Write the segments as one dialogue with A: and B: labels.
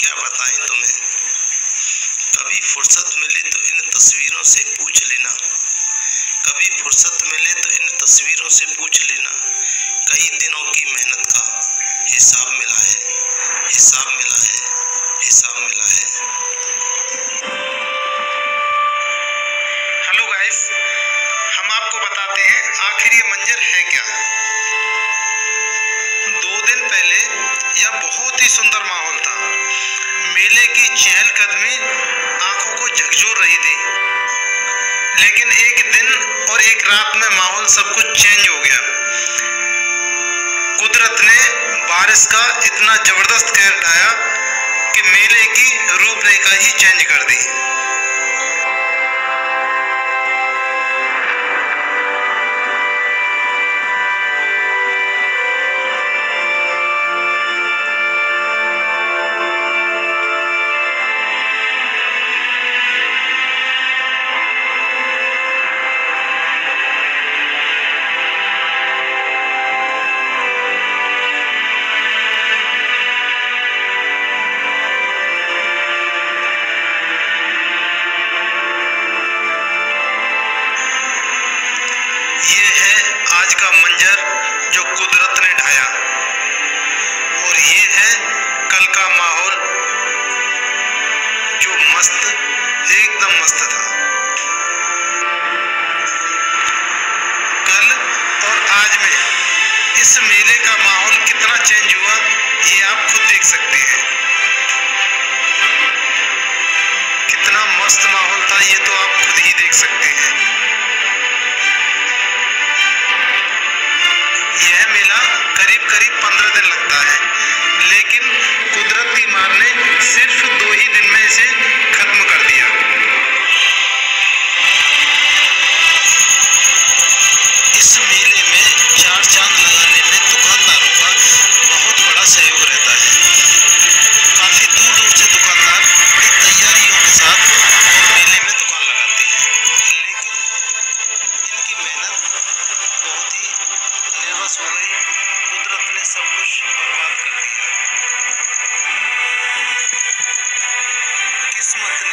A: क्या बताएँ तुम्हें? कभी फुर्सत मिले तो इन तस्वीरों से पूछ लेना। कभी फुर्सत मिले तो इन तस्वीरों से पूछ लेना। कई दिनों की मेहनत का हिसाब मिला है, हिसाब मिला है, हिसाब मिला है।
B: हेलो गाइस, हम आपको बताते हैं, आखिर ये मंजर है क्या? दो दिन पहले यह बहुत ही सुंदर माहौल सब कुछ चेंज हो गया। कुदरत ने बारिश का इतना ज़बरदस्त कहर ढाया कि मेले की रूपरेखा ही चेंज कर दी। मस्त माहौल था ये तो आप खुद ही देख सकते हैं। Gracias.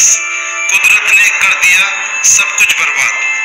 B: कुदरत ने कर दिया सब कुछ बर्बाद।